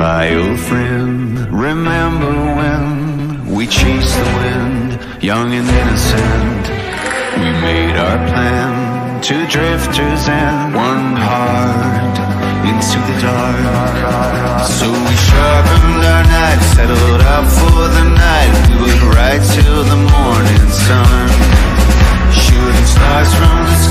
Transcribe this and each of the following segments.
My old friend. Remember when we chased the wind, young and innocent. We made our plan, two drifters and one heart into the dark. So we sharpened our knives, settled out for the night. We would ride till the morning sun, shooting stars from the sky.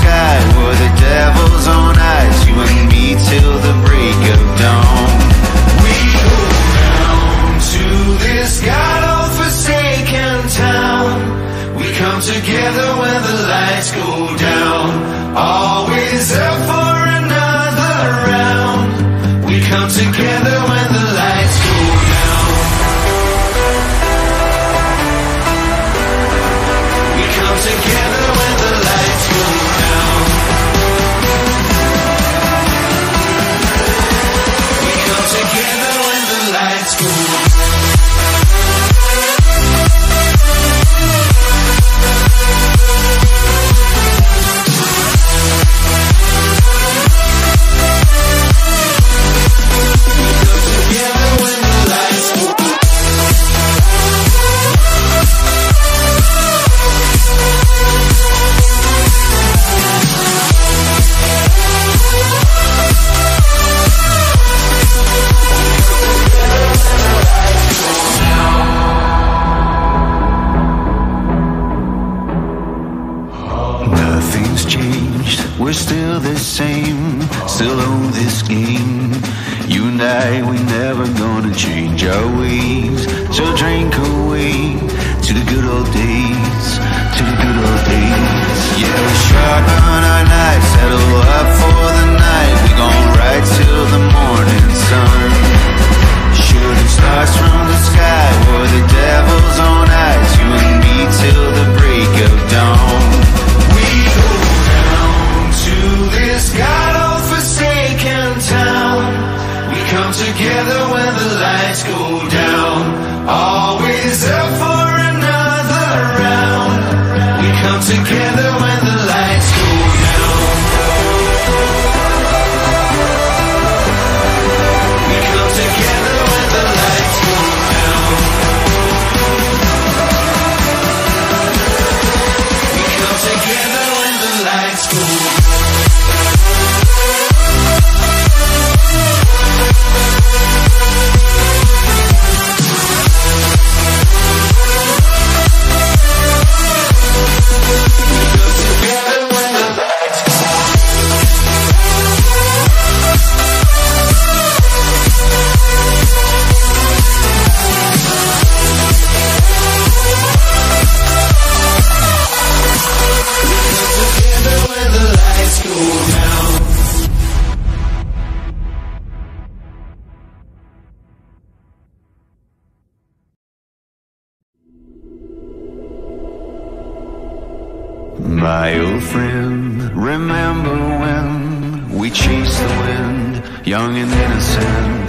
my old friend, remember when we chased the wind, young and innocent?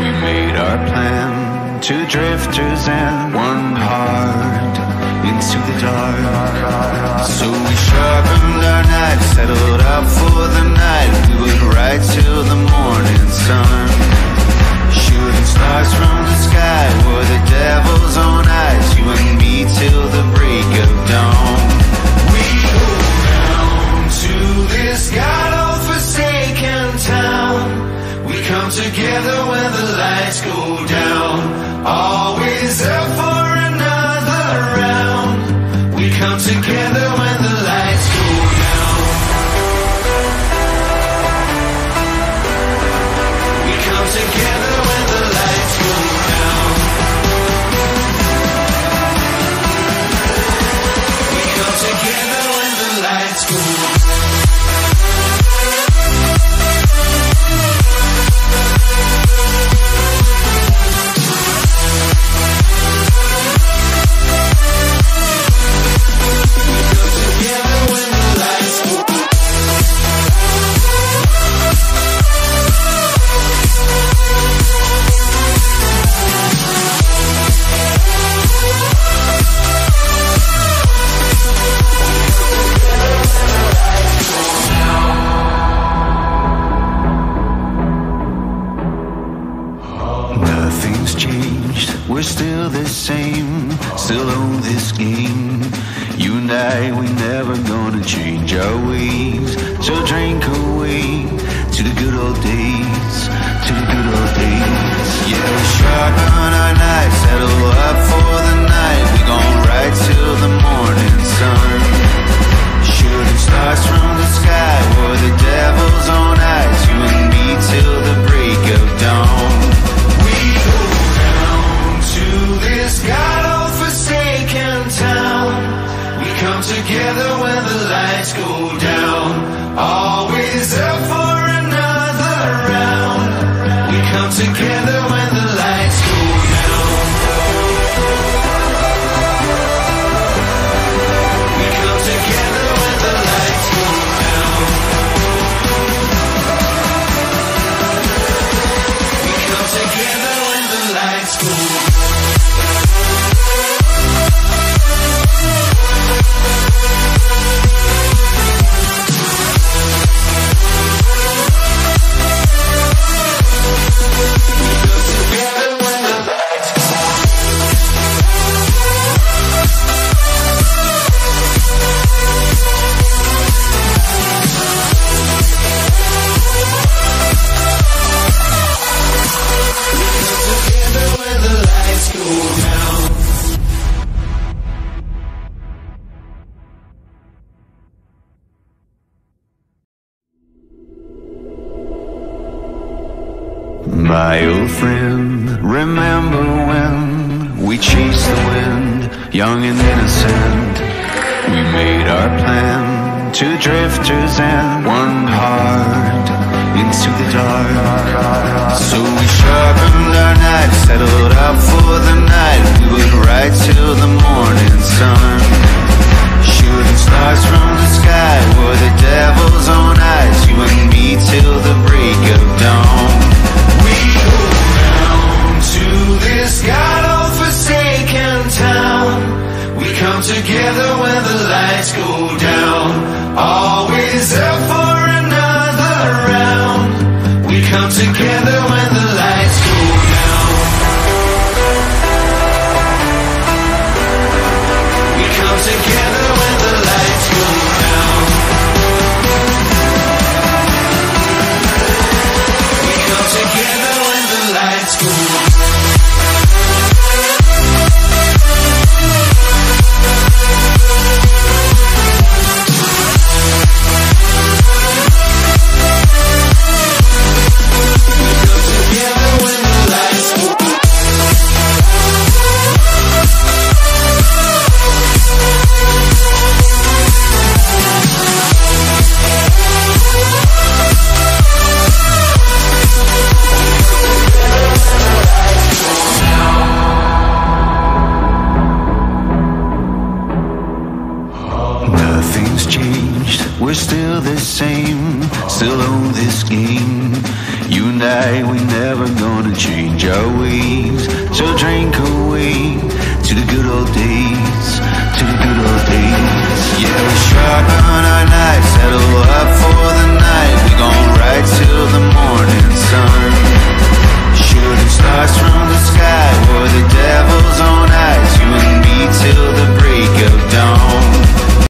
We made our plan, two drifters and one heart into the dark. So we sharpened our knives, settled up for the night. We would ride till the morning sun. Shooting stars from the sky game. You and I, we never gonna change our ways. So drink My old friend, remember when we chased the wind, young and innocent. We made our plan, two drifters and one heart into the dark. So we sharpened our knives, settled up for the night. We would ride till the morning sun. Shooting stars from the sky were the devil's own eyes. Come together we're still the same, still own this game. You and I, we never gonna change our ways. So drink away to the good old days,